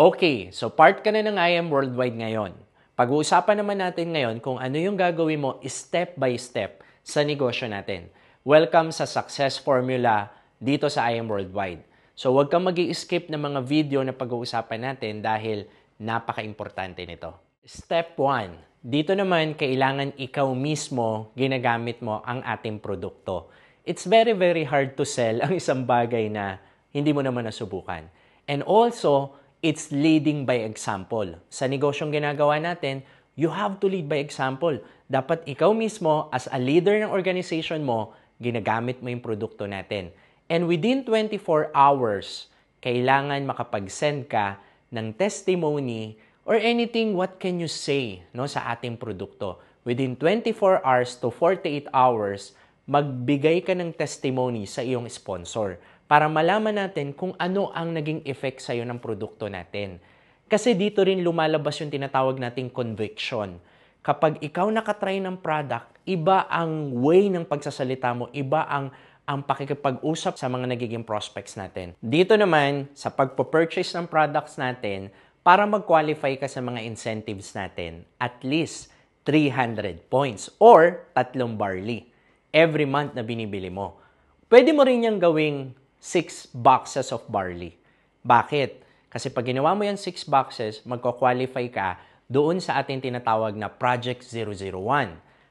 Okay, so part ka na ng I Am Worldwide ngayon. Pag-uusapan naman natin ngayon kung ano yung gagawin mo step by step sa negosyo natin. Welcome sa Success Formula dito sa I Am Worldwide. So huwag kang mag skip ng mga video na pag-uusapan natin dahil napaka-importante nito. Step 1. Dito naman, kailangan ikaw mismo ginagamit mo ang ating produkto. It's very, very hard to sell ang isang bagay na hindi mo naman nasubukan. And also, it's leading by example. Sa negosyong ginagawa natin, you have to lead by example. Dapat ikaw mismo, as a leader ng organization mo, ginagamit mo yung produkto natin. And within 24 hours, kailangan makapag-send ka ng testimony or anything what can you say no sa ating produkto. Within 24 hours to 48 hours, magbigay ka ng testimony sa iyong sponsor para malaman natin kung ano ang naging effect sa iyo ng produkto natin. Kasi dito rin lumalabas yung tinatawag nating conviction. Kapag ikaw nakatry ng product, iba ang way ng pagsasalita mo, iba ang ang pakikipag-usap sa mga nagiging prospects natin. Dito naman, sa pagpo-purchase ng products natin, para mag-qualify ka sa mga incentives natin, at least 300 points or tatlong barley every month na binibili mo. Pwede mo rin yung gawing 6 boxes of barley. Bakit? Kasi pag ginawa mo yan 6 boxes, magko-qualify ka doon sa ating tinatawag na Project 001.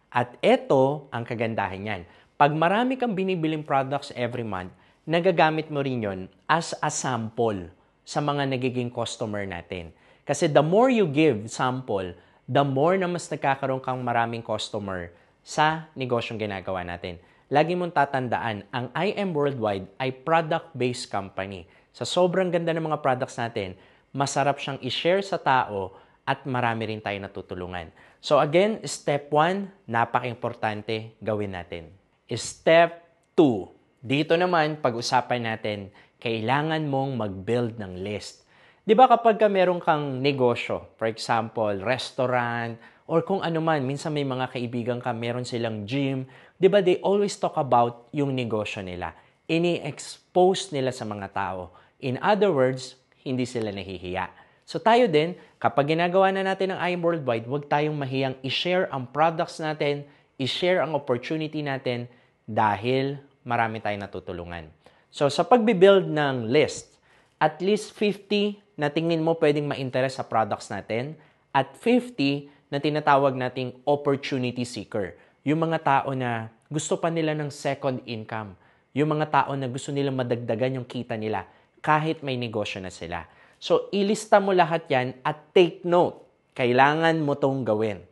At ito ang kagandahan niyan. Pag marami kang binibiling products every month, nagagamit mo rin yon as a sample sa mga nagiging customer natin. Kasi the more you give sample, the more na mas nagkakaroon kang maraming customer sa negosyong ginagawa natin lagi mong tatandaan, ang IM Worldwide ay product-based company. Sa sobrang ganda ng mga products natin, masarap siyang i-share sa tao at marami rin tayo natutulungan. So again, step 1, napaka-importante gawin natin. Step 2, dito naman pag-usapan natin, kailangan mong mag-build ng list. 'Di ba kapag ka meron kang negosyo, for example, restaurant or kung ano man, minsan may mga kaibigan ka, meron silang gym, 'di ba they always talk about yung negosyo nila. Ini-expose nila sa mga tao. In other words, hindi sila nahihiya. So tayo din, kapag ginagawa na natin ang IM Worldwide, huwag tayong mahiyang i-share ang products natin, i-share ang opportunity natin dahil marami tayong natutulungan. So sa pagbibuild ng list, at least 50 na tingin mo pwedeng ma-interest sa products natin at 50 na tinatawag nating opportunity seeker. Yung mga tao na gusto pa nila ng second income. Yung mga tao na gusto nilang madagdagan yung kita nila kahit may negosyo na sila. So, ilista mo lahat yan at take note. Kailangan mo tong gawin.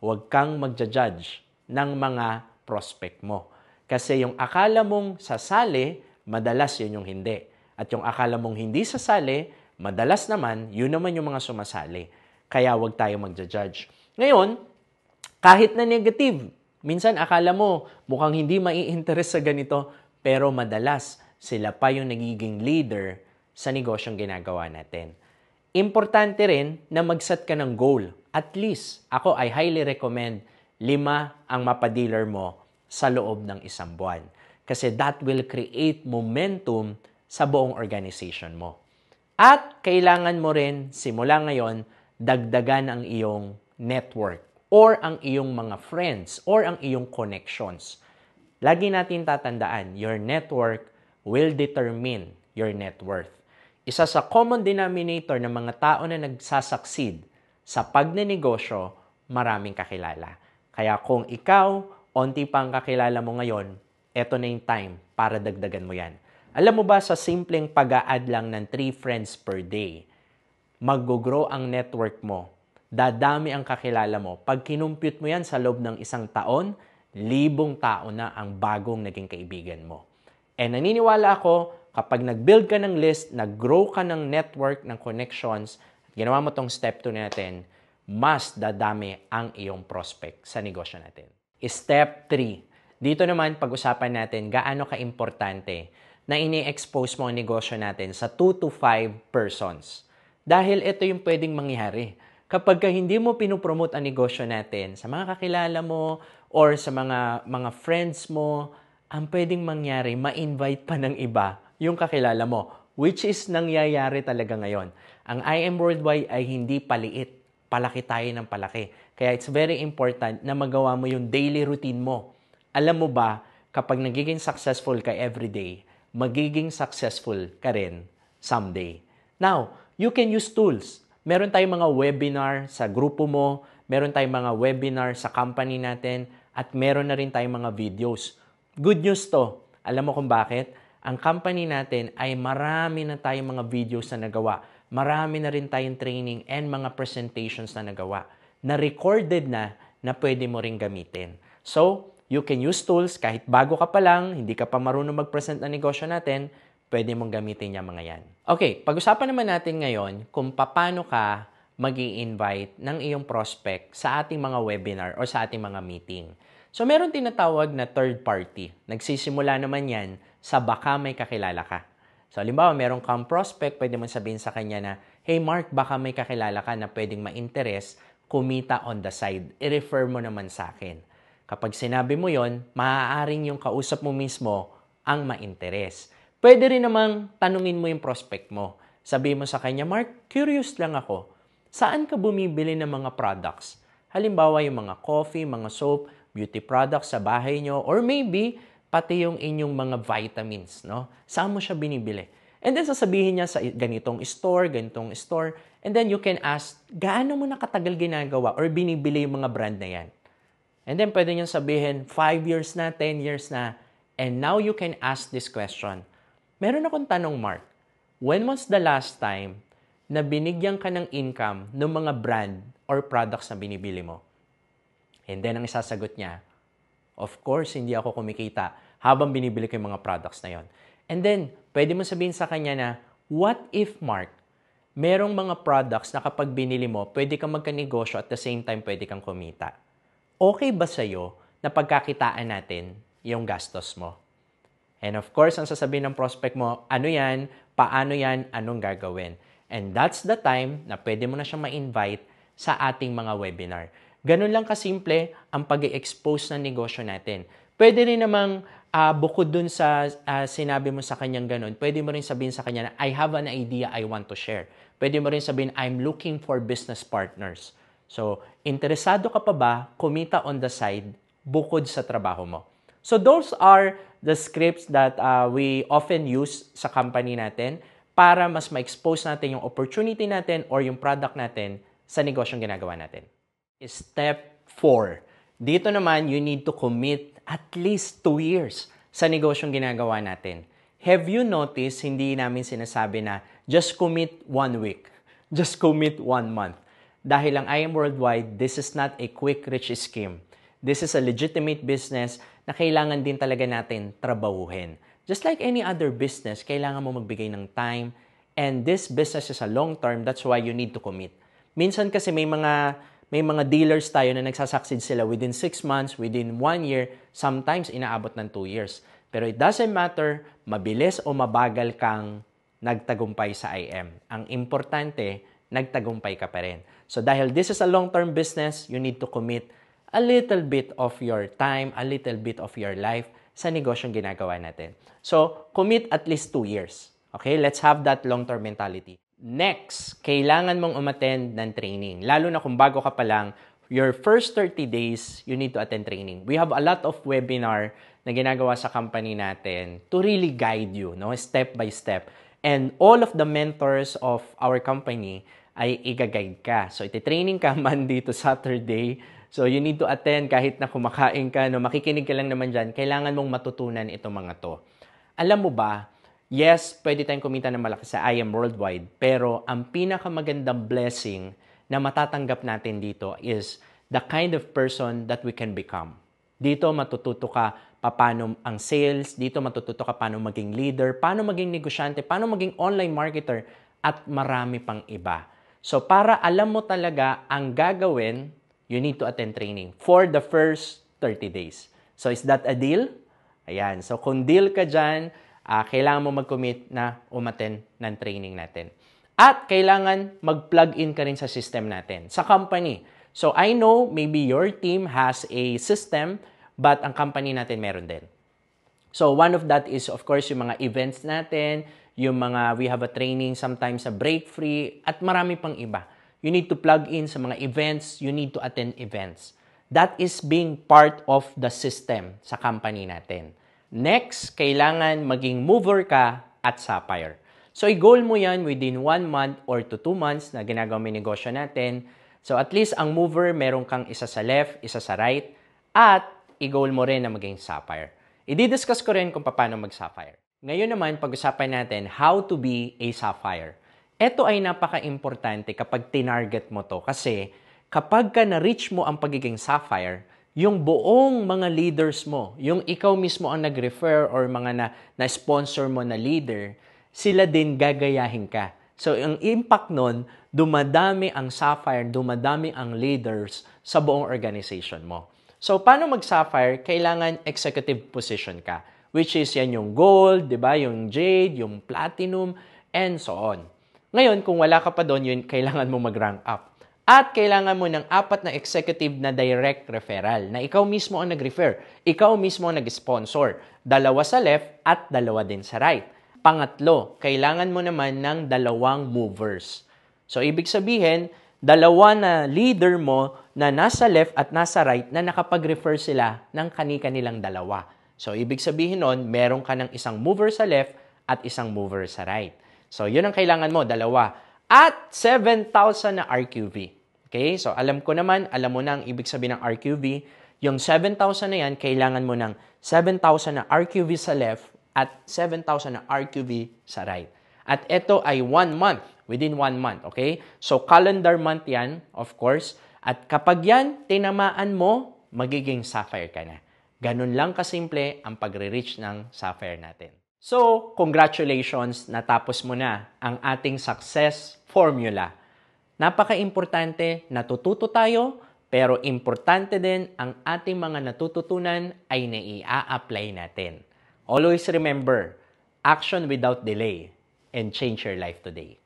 Huwag kang magja-judge ng mga prospect mo. Kasi yung akala mong sasali, madalas yun yung hindi. At yung akala mong hindi sasali, madalas naman, yun naman yung mga sumasali. Kaya huwag tayo magja-judge. Ngayon, kahit na negative, minsan akala mo mukhang hindi mai-interest sa ganito, pero madalas sila pa yung nagiging leader sa negosyong ginagawa natin. Importante rin na mag-set ka ng goal. At least, ako I highly recommend lima ang mapadealer mo sa loob ng isang buwan. Kasi that will create momentum sa buong organization mo. At kailangan mo rin simula ngayon dagdagan ang iyong network or ang iyong mga friends or ang iyong connections. Lagi natin tatandaan, your network will determine your net worth. Isa sa common denominator ng mga tao na nagsasucceed sa pagnenegosyo, maraming kakilala. Kaya kung ikaw, onti pang kakilala mo ngayon, eto na yung time para dagdagan mo yan. Alam mo ba sa simpleng pag-a-add lang ng 3 friends per day, mag-grow ang network mo dadami ang kakilala mo. Pag kinumpute mo yan sa loob ng isang taon, libong tao na ang bagong naging kaibigan mo. And naniniwala ako, kapag nag-build ka ng list, nag-grow ka ng network, ng connections, ginawa mo tong step 2 natin, mas dadami ang iyong prospect sa negosyo natin. Step 3. Dito naman, pag-usapan natin gaano ka-importante na ini-expose mo ang negosyo natin sa 2 to 5 persons. Dahil ito yung pwedeng mangyari kapag ka hindi mo pinopromote ang negosyo natin sa mga kakilala mo or sa mga mga friends mo, ang pwedeng mangyari, ma-invite pa ng iba yung kakilala mo, which is nangyayari talaga ngayon. Ang IM Worldwide ay hindi paliit. Palaki tayo ng palaki. Kaya it's very important na magawa mo yung daily routine mo. Alam mo ba, kapag nagiging successful ka everyday, magiging successful ka rin someday. Now, you can use tools. Meron tayong mga webinar sa grupo mo, meron tayong mga webinar sa company natin, at meron na rin tayong mga videos. Good news to. Alam mo kung bakit? Ang company natin ay marami na tayong mga videos na nagawa. Marami na rin tayong training and mga presentations na nagawa na recorded na na pwede mo rin gamitin. So, you can use tools kahit bago ka pa lang, hindi ka pa marunong mag-present ng negosyo natin, pwede mong gamitin yung mga yan. Okay, pag-usapan naman natin ngayon kung paano ka mag invite ng iyong prospect sa ating mga webinar o sa ating mga meeting. So, meron tinatawag na third party. Nagsisimula naman yan sa baka may kakilala ka. So, halimbawa, meron kang prospect, pwede mo sabihin sa kanya na, Hey Mark, baka may kakilala ka na pwedeng ma-interest, kumita on the side. I-refer mo naman sa akin. Kapag sinabi mo yon, maaaring yung kausap mo mismo ang ma-interest. Pwede rin namang tanungin mo yung prospect mo. Sabi mo sa kanya, Mark, curious lang ako. Saan ka bumibili ng mga products? Halimbawa, yung mga coffee, mga soap, beauty products sa bahay nyo, or maybe, pati yung inyong mga vitamins, no? Saan mo siya binibili? And then sasabihin niya sa ganitong store, ganitong store, and then you can ask, gaano mo nakatagal ginagawa or binibili yung mga brand na yan? And then pwede niyang sabihin, 5 years na, 10 years na. And now you can ask this question. Meron akong tanong, Mark. When was the last time na binigyan ka ng income ng mga brand or products na binibili mo? And then ang isasagot niya, of course, hindi ako kumikita habang binibili ko yung mga products na yon. And then, pwede mo sabihin sa kanya na, what if, Mark, merong mga products na kapag binili mo, pwede kang magka-negosyo at the same time pwede kang kumita okay ba sa'yo na pagkakitaan natin yung gastos mo? And of course, ang sasabihin ng prospect mo, ano yan, paano yan, anong gagawin? And that's the time na pwede mo na siyang ma-invite sa ating mga webinar. Ganun lang kasimple ang pag expose ng negosyo natin. Pwede rin namang uh, bukod dun sa uh, sinabi mo sa kanyang ganun, pwede mo rin sabihin sa kanya na I have an idea I want to share. Pwede mo rin sabihin, I'm looking for business partners. So, interesado ka pa ba kumita on the side bukod sa trabaho mo? So, those are the scripts that uh, we often use sa company natin para mas ma-expose natin yung opportunity natin or yung product natin sa negosyong ginagawa natin. Step 4. Dito naman, you need to commit at least 2 years sa negosyong ginagawa natin. Have you noticed, hindi namin sinasabi na just commit one week, just commit one month. Dahil ang I am worldwide, this is not a quick rich scheme. This is a legitimate business na kailangan din talaga natin trabahuhin. Just like any other business, kailangan mo magbigay ng time. And this business is a long term, that's why you need to commit. Minsan kasi may mga may mga dealers tayo na nagsasucceed sila within 6 months, within 1 year, sometimes inaabot ng 2 years. Pero it doesn't matter mabilis o mabagal kang nagtagumpay sa IM. Ang importante, nagtagumpay ka pa rin. So dahil this is a long-term business, you need to commit a little bit of your time, a little bit of your life sa negosyong ginagawa natin. So, commit at least 2 years. Okay? Let's have that long-term mentality. Next, kailangan mong umattend ng training. Lalo na kung bago ka pa lang, your first 30 days, you need to attend training. We have a lot of webinar na ginagawa sa company natin to really guide you, no? step by step. And all of the mentors of our company ay i-guide ka. So, iti-training ka Monday to Saturday. So, you need to attend kahit na kumakain ka, no, makikinig ka lang naman dyan, kailangan mong matutunan itong mga to. Alam mo ba, yes, pwede tayong kumita ng malaki sa I Worldwide, pero ang pinakamagandang blessing na matatanggap natin dito is the kind of person that we can become. Dito matututo ka paano ang sales, dito matututo ka paano maging leader, paano maging negosyante, paano maging online marketer, at marami pang iba. So para alam mo talaga ang gagawin, you need to attend training for the first 30 days. So is that a deal? Ayan. So kung deal ka dyan, uh, kailangan mo mag-commit na umaten ng training natin. At kailangan mag-plug in ka rin sa system natin, sa company. So I know maybe your team has a system, but ang company natin meron din. So one of that is of course yung mga events natin, yung mga we have a training sometimes sa break free, at marami pang iba. You need to plug in sa mga events, you need to attend events. That is being part of the system sa company natin. Next, kailangan maging mover ka at sapphire. So, i-goal mo yan within one month or to two months na ginagawa yung negosyo natin. So, at least ang mover, meron kang isa sa left, isa sa right, at i-goal mo rin na maging sapphire. I-discuss ko rin kung paano mag-sapphire. Ngayon naman, pag-usapan natin how to be a sapphire. Ito ay napaka-importante kapag tinarget mo to kasi kapag ka na-reach mo ang pagiging sapphire, yung buong mga leaders mo, yung ikaw mismo ang nag-refer or mga na, na-sponsor mo na leader, sila din gagayahin ka. So, ang impact nun, dumadami ang sapphire, dumadami ang leaders sa buong organization mo. So, paano mag-sapphire? Kailangan executive position ka, which is yan yung gold, di ba? Yung jade, yung platinum, and so on. Ngayon, kung wala ka pa doon, yun, kailangan mo mag-rank up. At kailangan mo ng apat na executive na direct referral na ikaw mismo ang nag-refer. Ikaw mismo ang nag-sponsor. Dalawa sa left at dalawa din sa right. Pangatlo, kailangan mo naman ng dalawang movers. So, ibig sabihin, dalawa na leader mo na nasa left at nasa right na nakapag-refer sila ng kani-kanilang dalawa. So, ibig sabihin nun, meron ka ng isang mover sa left at isang mover sa right. So, yun ang kailangan mo, dalawa. At 7,000 na RQV. Okay? So, alam ko naman, alam mo na ang ibig sabihin ng RQV. Yung 7,000 na yan, kailangan mo ng 7,000 na RQV sa left at 7,000 na RQV sa right. At ito ay one month, within one month, okay? So, calendar month yan, of course. At kapag yan, tinamaan mo, magiging sapphire ka na. Ganun lang kasimple ang pagre-reach ng sapphire natin. So, congratulations, natapos mo na ang ating success formula. Napaka-importante, natututo tayo, pero importante din ang ating mga natututunan ay naia-apply natin. Always remember, action without delay and change your life today.